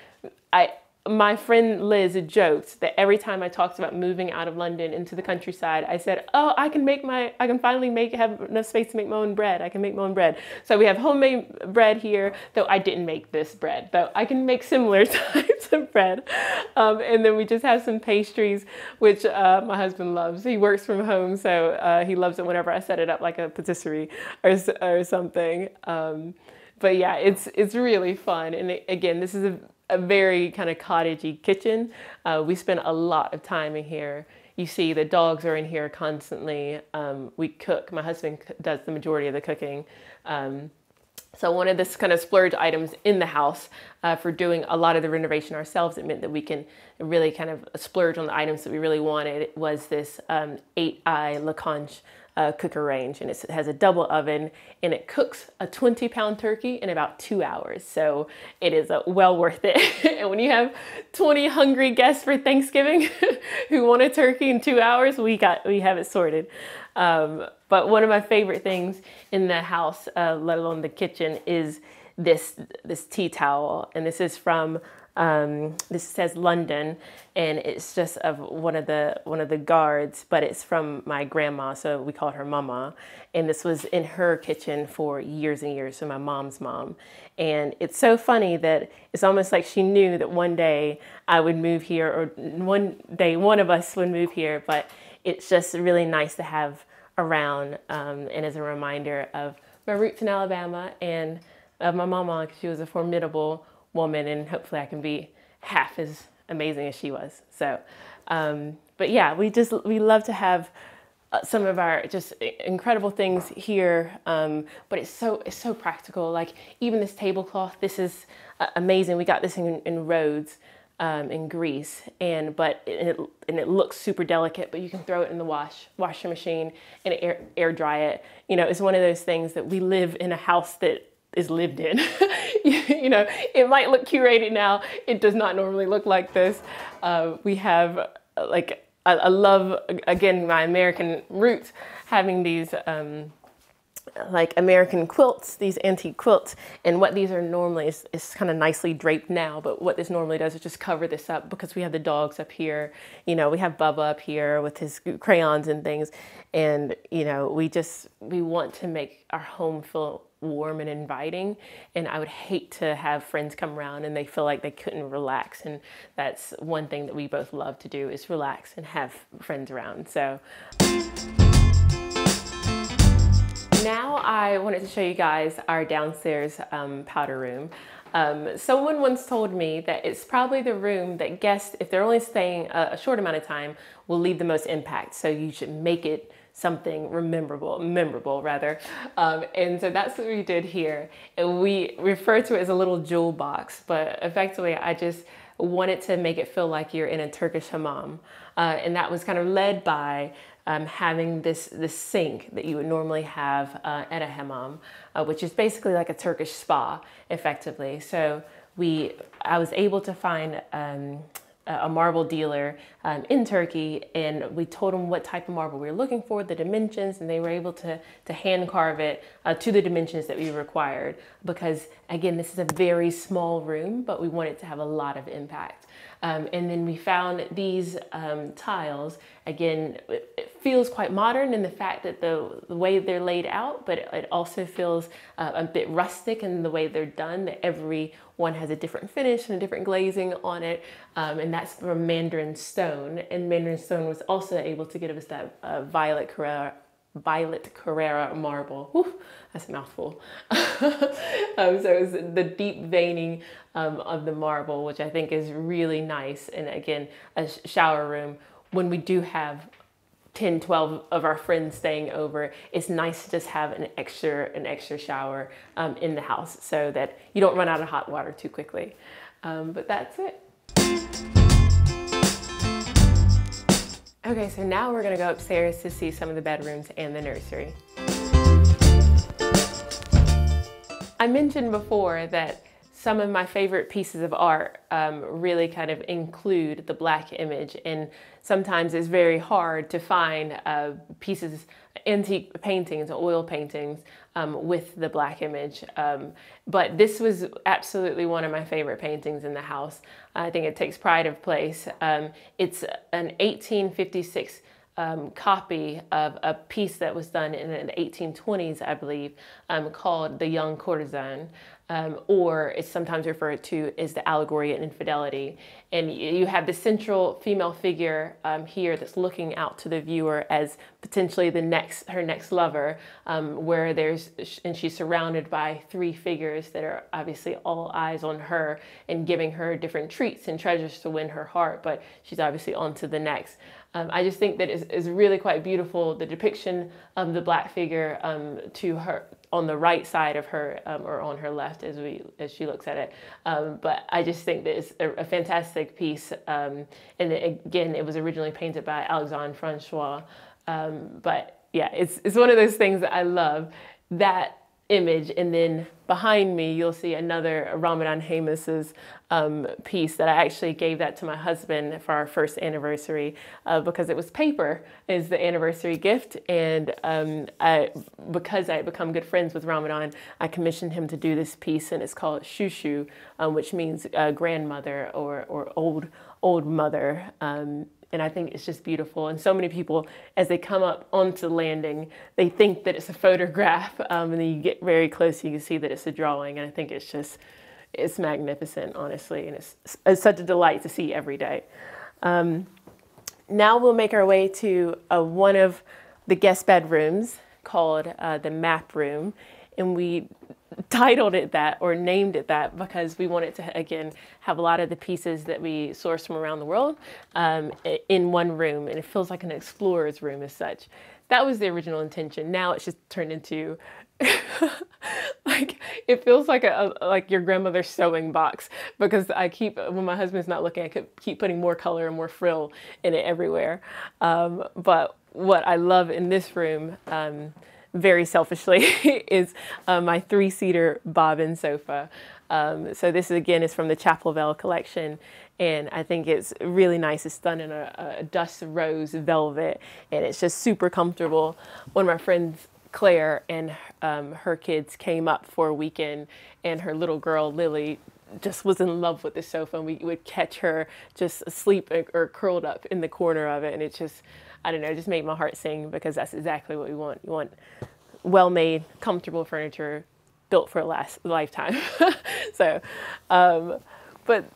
I my friend Liz joked that every time I talked about moving out of London into the countryside, I said, "Oh, I can make my, I can finally make have enough space to make my own bread. I can make my own bread." So we have homemade bread here, though I didn't make this bread, though I can make similar types of bread. Um, and then we just have some pastries, which uh, my husband loves. He works from home, so uh, he loves it whenever I set it up like a patisserie or or something. Um, but yeah, it's it's really fun. And again, this is a a very kind of cottagey kitchen. Uh, we spend a lot of time in here. You see the dogs are in here constantly. Um, we cook. My husband does the majority of the cooking. Um, so one of this kind of splurge items in the house uh, for doing a lot of the renovation ourselves, it meant that we can really kind of splurge on the items that we really wanted was this um, eight eye Lacanche uh, cooker range and it has a double oven and it cooks a 20 pound turkey in about two hours. So it is uh, well worth it. and when you have 20 hungry guests for Thanksgiving who want a turkey in two hours, we got we have it sorted. Um, but one of my favorite things in the house, uh, let alone the kitchen, is this this tea towel, and this is from um, this says London, and it's just of one of the one of the guards, but it's from my grandma, so we called her Mama. And this was in her kitchen for years and years, so my mom's mom. And it's so funny that it's almost like she knew that one day I would move here, or one day one of us would move here. But it's just really nice to have around, um, and as a reminder of my roots in Alabama and of my mama, because she was a formidable woman, and hopefully I can be half as amazing as she was. So, um, but yeah, we just we love to have uh, some of our just incredible things here. Um, but it's so it's so practical. Like even this tablecloth, this is uh, amazing. We got this in, in Rhodes. Um, in Greece, and but it, and it looks super delicate, but you can throw it in the wash washer machine and air air dry it. You know, it's one of those things that we live in a house that is lived in. you know, it might look curated now. It does not normally look like this. Uh, we have uh, like I, love again my American roots having these um, like American quilts, these antique quilts, and what these are normally is, is kind of nicely draped now, but what this normally does is just cover this up because we have the dogs up here, you know, we have Bubba up here with his crayons and things, and you know, we just we want to make our home feel warm and inviting and i would hate to have friends come around and they feel like they couldn't relax and that's one thing that we both love to do is relax and have friends around so now i wanted to show you guys our downstairs um, powder room um, someone once told me that it's probably the room that guests, if they're only staying a, a short amount of time, will leave the most impact. So you should make it something memorable, memorable rather. Um, and so that's what we did here. And we refer to it as a little jewel box, but effectively I just wanted to make it feel like you're in a Turkish hammam. Uh, and that was kind of led by um, having this, this sink that you would normally have uh, at a hammam, uh, which is basically like a Turkish spa, effectively. So we, I was able to find um, a marble dealer um, in Turkey, and we told them what type of marble we were looking for, the dimensions, and they were able to, to hand carve it uh, to the dimensions that we required. Because again, this is a very small room, but we wanted to have a lot of impact. Um, and then we found these um, tiles. Again, it feels quite modern in the fact that the, the way they're laid out, but it, it also feels uh, a bit rustic in the way they're done. That every one has a different finish and a different glazing on it, um, and that's from Mandarin Stone. And Mandarin Stone was also able to give us that uh, violet Carrara Violet Carrara marble. Whew, that's a mouthful. um, so it's the deep veining um, of the marble, which I think is really nice. And again, a shower room, when we do have 10, 12 of our friends staying over, it's nice to just have an extra, an extra shower um, in the house so that you don't run out of hot water too quickly. Um, but that's it. Okay, so now we're gonna go upstairs to see some of the bedrooms and the nursery. I mentioned before that some of my favorite pieces of art um, really kind of include the black image and sometimes it's very hard to find uh, pieces antique paintings oil paintings um, with the black image um, but this was absolutely one of my favorite paintings in the house. I think it takes pride of place. Um, it's an 1856 um, copy of a piece that was done in the 1820s, I believe, um, called The Young Courtesan um, or it's sometimes referred to as the allegory of infidelity. And you have the central female figure um, here that's looking out to the viewer as potentially the next her next lover, um, where there's and she's surrounded by three figures that are obviously all eyes on her and giving her different treats and treasures to win her heart. But she's obviously on to the next. Um, I just think that is is really quite beautiful. The depiction of the black figure um, to her on the right side of her um, or on her left as we as she looks at it. Um, but I just think that it's a, a fantastic piece. Um, and it, again, it was originally painted by Alexandre Francois. Um, but yeah, it's it's one of those things that I love. That image and then behind me you'll see another Ramadan Hamus's um, piece that I actually gave that to my husband for our first anniversary uh, because it was paper is the anniversary gift. And um, I, because I had become good friends with Ramadan I commissioned him to do this piece and it's called Shushu um, which means uh, grandmother or, or old old mother um, and I think it's just beautiful. And so many people, as they come up onto the landing, they think that it's a photograph, um, and then you get very close, you can see that it's a drawing. And I think it's just, it's magnificent, honestly, and it's, it's such a delight to see every day. Um, now we'll make our way to uh, one of the guest bedrooms called uh, the map room, and we titled it that or named it that because we wanted to again have a lot of the pieces that we source from around the world um, in one room and it feels like an explorer's room as such. That was the original intention. Now it's just turned into like it feels like a, a, like your grandmother's sewing box because I keep when my husband's not looking I could keep putting more color and more frill in it everywhere. Um, but what I love in this room um, very selfishly, is uh, my three-seater bobbin sofa. Um, so this again is from the Chapel Vale collection, and I think it's really nice. It's done in a, a dust rose velvet, and it's just super comfortable. One of my friends, Claire, and um, her kids came up for a weekend, and her little girl Lily just was in love with the sofa, and we would catch her just asleep or curled up in the corner of it, and it just I don't know, just made my heart sing because that's exactly what we want. You want well made, comfortable furniture built for a last lifetime. so, um, but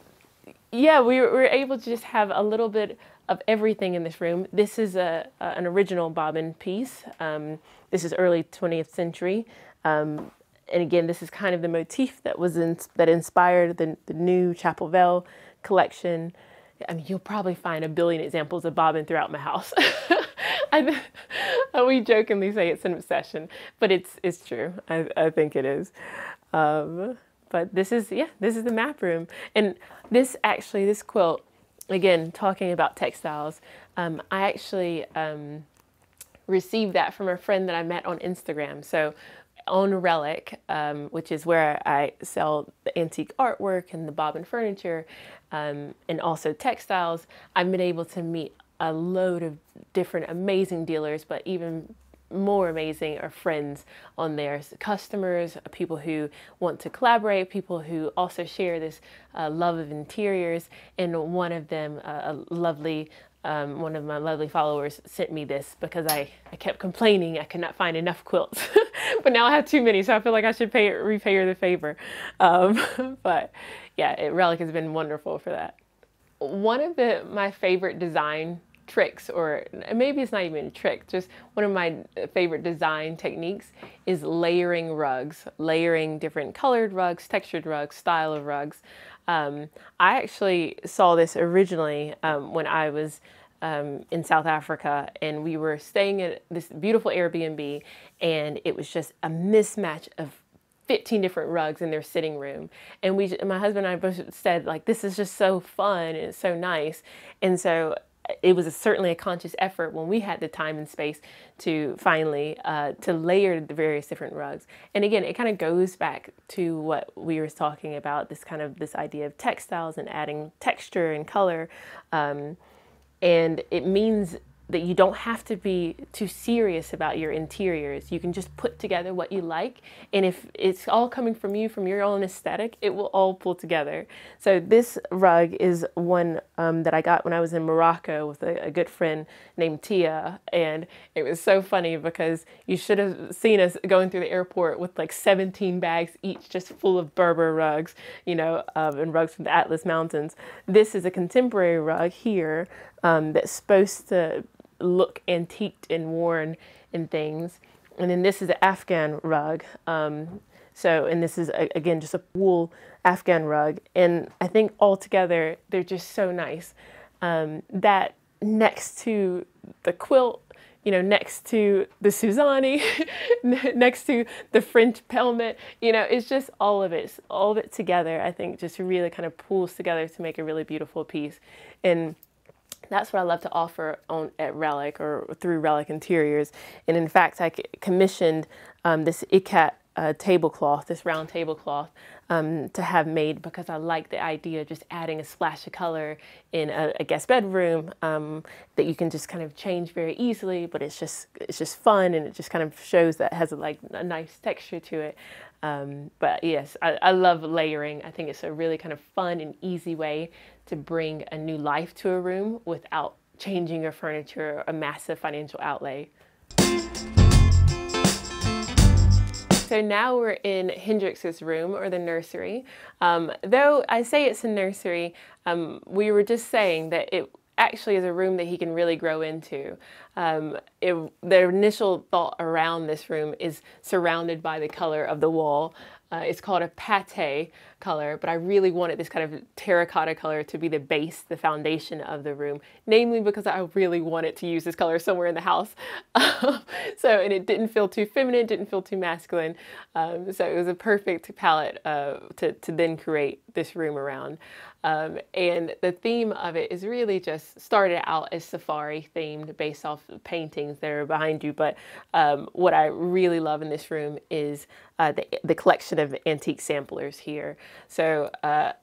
yeah, we were able to just have a little bit of everything in this room. This is a, a an original bobbin piece. Um, this is early 20th century. Um, and again, this is kind of the motif that was in, that inspired the, the new Chapel Vale collection. I mean, you'll probably find a billion examples of bobbin throughout my house. I, we jokingly say it's an obsession, but it's it's true. I, I think it is. Um, but this is yeah, this is the map room, and this actually this quilt, again talking about textiles. Um, I actually um, received that from a friend that I met on Instagram. So on Relic, um, which is where I sell the antique artwork and the bobbin furniture, um, and also textiles, I've been able to meet a load of different amazing dealers, but even more amazing are friends on there, customers, people who want to collaborate, people who also share this uh, love of interiors, and one of them, uh, a lovely um, one of my lovely followers sent me this because I, I kept complaining I could not find enough quilts. but now I have too many, so I feel like I should pay repay her the favor. Um, but yeah, it, Relic has been wonderful for that. One of the my favorite design tricks, or maybe it's not even a trick, just one of my favorite design techniques is layering rugs, layering different colored rugs, textured rugs, style of rugs. Um, I actually saw this originally um, when I was um, in South Africa, and we were staying at this beautiful Airbnb, and it was just a mismatch of 15 different rugs in their sitting room. And we, my husband and I both said, like, this is just so fun and it's so nice. And so it was a, certainly a conscious effort when we had the time and space to finally uh, to layer the various different rugs. And again it kind of goes back to what we were talking about this kind of this idea of textiles and adding texture and color. Um, and it means that you don't have to be too serious about your interiors. You can just put together what you like. And if it's all coming from you, from your own aesthetic, it will all pull together. So this rug is one um, that I got when I was in Morocco with a, a, good friend named Tia. And it was so funny because you should have seen us going through the airport with like 17 bags each just full of Berber rugs, you know, um, and rugs from the Atlas Mountains. This is a contemporary rug here um, that's supposed to look antiqued and worn and things. And then this is an Afghan rug. Um, so, and this is again just a wool Afghan rug. And I think altogether they're just so nice. Um, that next to the quilt, you know, next to the Suzani, next to the French pelmet, you know, it's just all of it, all of it together. I think just really kind of pulls together to make a really beautiful piece. And that's what I love to offer on at Relic or through Relic Interiors. And in fact, I commissioned um, this Ikat uh, tablecloth, this round tablecloth, um, to have made because I like the idea of just adding a splash of color in a, a guest bedroom um, that you can just kind of change very easily, but it's just it's just fun and it just kind of shows that has a, like a nice texture to it. Um, but yes, I, I love layering. I think it's a really kind of fun and easy way to bring a new life to a room without changing your furniture or a massive financial outlay. So now we're in Hendrix's room or the nursery. Um, though I say it's a nursery, um, we were just saying that it actually is a room that he can really grow into. Um, it, the initial thought around this room is surrounded by the color of the wall. Uh, it's called a pate color, but I really wanted this kind of terracotta color to be the base, the foundation of the room, namely because I really wanted to use this color somewhere in the house. so, and it didn't feel too feminine, didn't feel too masculine. Um, so it was a perfect palette uh, to, to then create this room around. Um, and the theme of it is really just started out as safari themed based off paintings that are behind you. But um, what I really love in this room is uh, the, the collection of antique samplers here. So uh,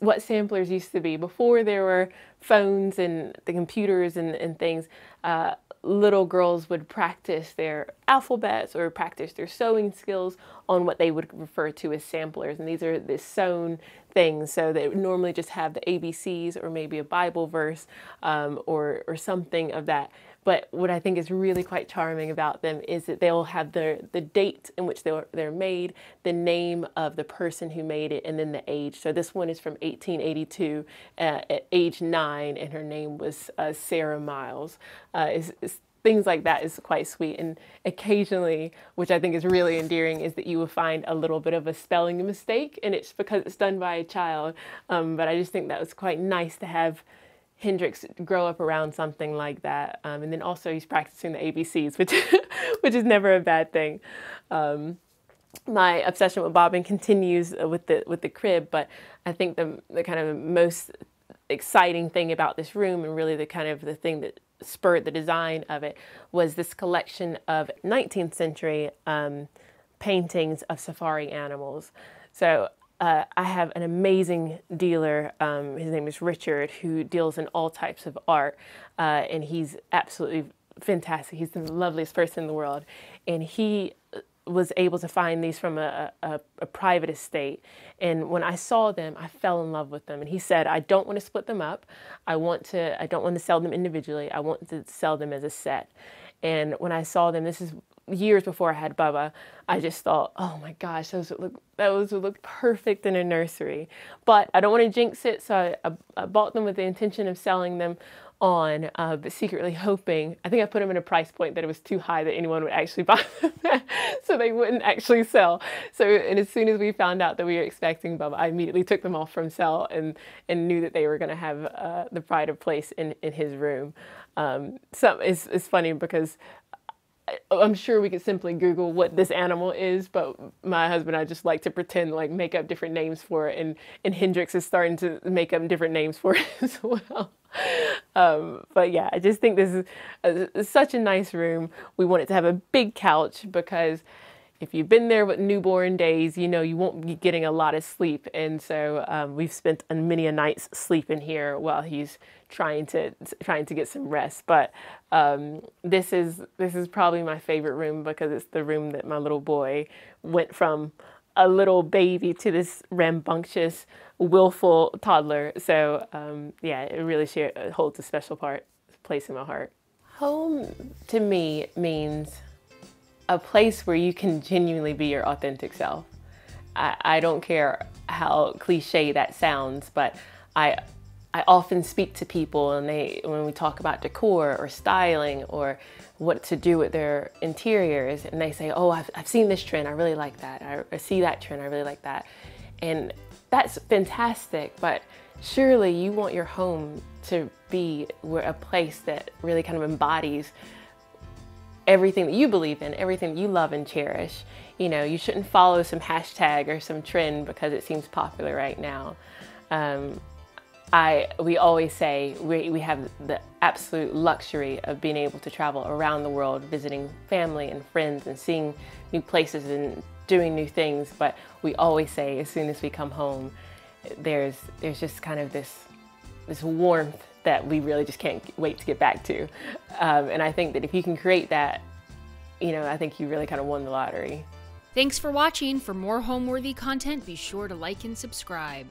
what samplers used to be before there were phones and the computers and, and things. Uh, little girls would practice their alphabets or practice their sewing skills on what they would refer to as samplers. And these are the sewn things. So they normally just have the ABCs or maybe a Bible verse um, or, or something of that. But what I think is really quite charming about them is that they'll have the, the date in which they're, they're made, the name of the person who made it, and then the age. So this one is from 1882 uh, at age nine, and her name was uh, Sarah Miles. Uh, things like that is quite sweet. And occasionally, which I think is really endearing, is that you will find a little bit of a spelling mistake, and it's because it's done by a child. Um, but I just think that was quite nice to have Hendrix grow up around something like that. Um, and then also he's practicing the ABCs, which which is never a bad thing. Um, my obsession with bobbin continues with the with the crib, but I think the the kind of most exciting thing about this room and really the kind of the thing that spurred the design of it was this collection of 19th century um, paintings of safari animals. So uh, I have an amazing dealer. Um, his name is Richard, who deals in all types of art, uh, and he's absolutely fantastic. He's the loveliest person in the world, and he was able to find these from a, a, a, private estate. And when I saw them, I fell in love with them. And he said, I don't want to split them up. I want to, I don't want to sell them individually. I want to sell them as a set. And when I saw them, this is years before I had Bubba, I just thought, oh my gosh, those would look, those would look perfect in a nursery. But I don't want to jinx it, so I, I, I bought them with the intention of selling them on, uh, but secretly hoping, I think I put them in a price point that it was too high that anyone would actually buy them, so they wouldn't actually sell. So, and as soon as we found out that we were expecting Bubba, I immediately took them off from sale and, and knew that they were going to have uh, the pride of place in, in his room. Um, so it's, it's funny because I'm sure we could simply Google what this animal is, but my husband and I just like to pretend like make up different names for it, and and Hendrix is starting to make up different names for it as well. Um, but yeah, I just think this is a, such a nice room. We wanted to have a big couch because if you've been there with newborn days, you know you won't be getting a lot of sleep, and so um, we've spent many a nights sleeping here while he's trying to trying to get some rest. But um, this is this is probably my favorite room because it's the room that my little boy went from a little baby to this rambunctious, willful toddler. So um, yeah, it really holds a special part place in my heart. Home to me means a place where you can genuinely be your authentic self. I, I don't care how cliche that sounds, but I I often speak to people and they when we talk about decor or styling or what to do with their interiors and they say, oh, I've, I've seen this trend, I really like that. I, I see that trend, I really like that. And that's fantastic, but surely you want your home to be a place that really kind of embodies everything that you believe in, everything you love and cherish. You know, you shouldn't follow some hashtag or some trend because it seems popular right now. Um, I, we always say we, we have the absolute luxury of being able to travel around the world, visiting family and friends and seeing new places and doing new things. But we always say as soon as we come home, there's, there's just kind of this, this warmth that we really just can't wait to get back to. Um, and I think that if you can create that, you know, I think you really kind of won the lottery. Thanks for watching. For more Homeworthy content, be sure to like and subscribe.